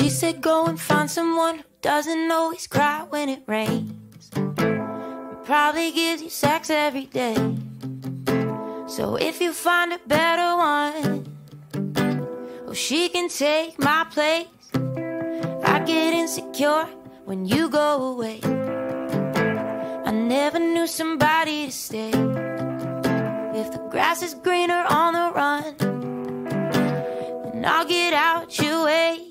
She said, Go and find someone who doesn't always cry when it rains. Probably gives you sex every day. So if you find a better one, well, she can take my place. I get insecure when you go away. I never knew somebody to stay. If the grass is greener on the run, then I'll get out your way.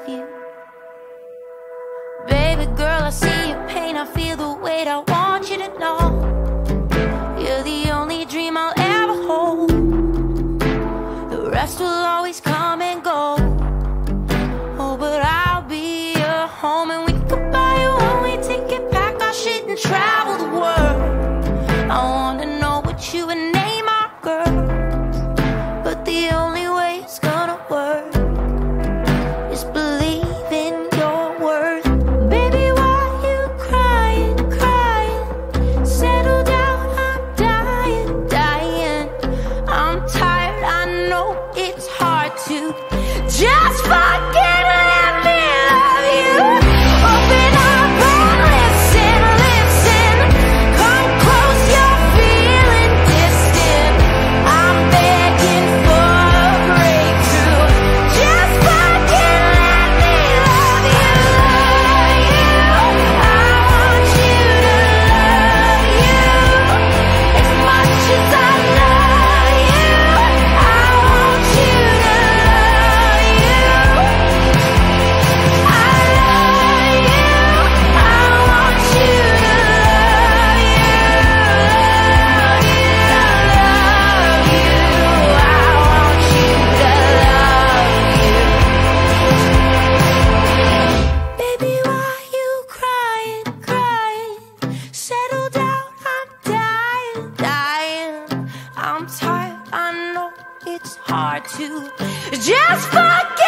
wait, I want you to know. You're the only dream I'll ever hold. The rest will always come to just forget.